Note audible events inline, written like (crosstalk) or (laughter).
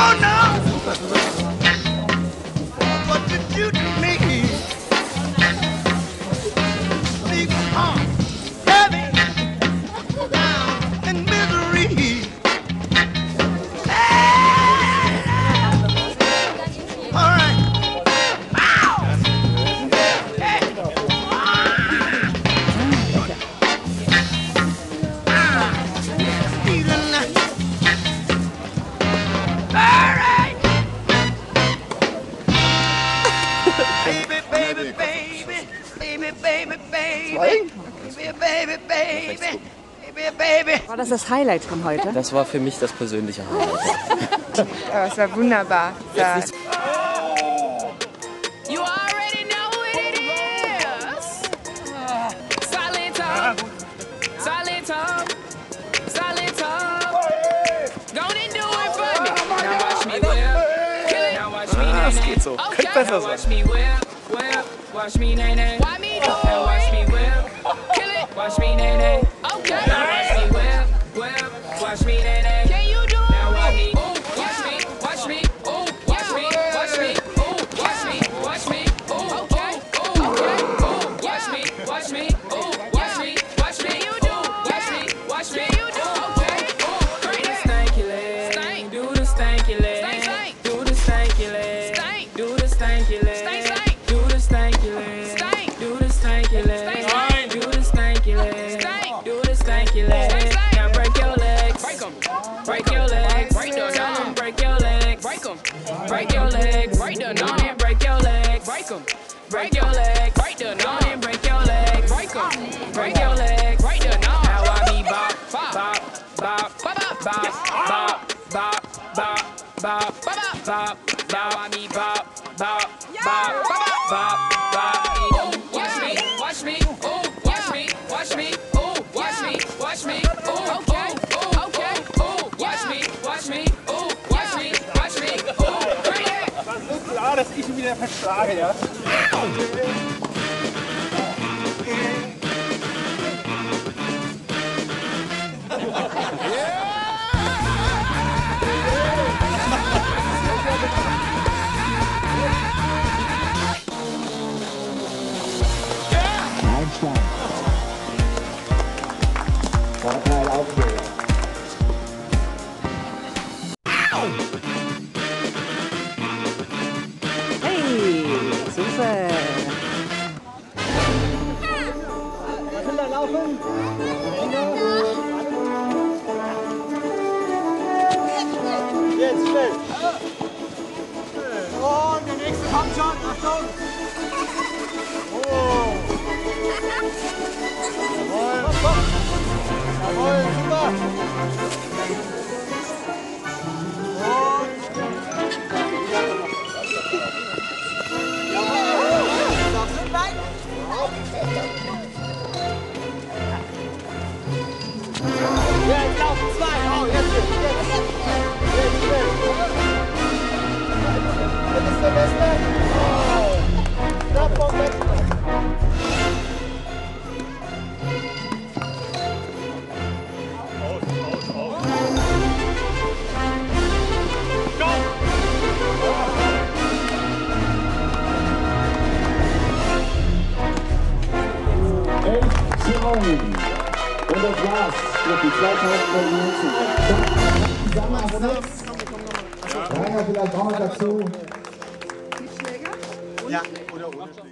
don't know. Baby, Baby, Baby. War das das Highlight von heute? Das war für mich das persönliche Highlight. (laughs) oh, es war wunderbar. Ja. Das ah, geht so. Könnte besser sein. Watch me nae nae. Okay. Watch me whip, whip. Watch me nae nae. Break 'em. Break your legs, break them, on and break your legs, break 'em. Break your legs, break them, on and break your legs, break 'em. Break your legs, break them, on. Now I me bop, bop, bop, bop, bop, bop, bop, bop, bop, bop, bop, bop. Now I me bop, bop, bop, bop, bop, bop. wieder verschlage, ja. Wat een laufen! Jetzt schnell! Und der nächste kommt schon! Achtung! Jetzt laufen zwei! Oh, jetzt, jetzt, jetzt! Jetzt, jetzt! Das ist der Beste! Oh! Stopp, Moment! Aus, aus, Und das war's für die 2000 Minuten. Sechs. Rainer, vielleicht auch noch dazu. Ja, oder ohne.